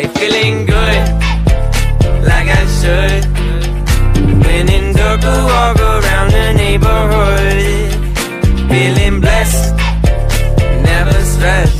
Hey, feeling good, like I should. When in dark, walk around the neighborhood. Feeling blessed, never stressed.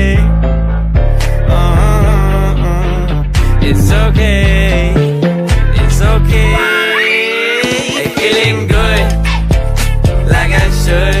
Like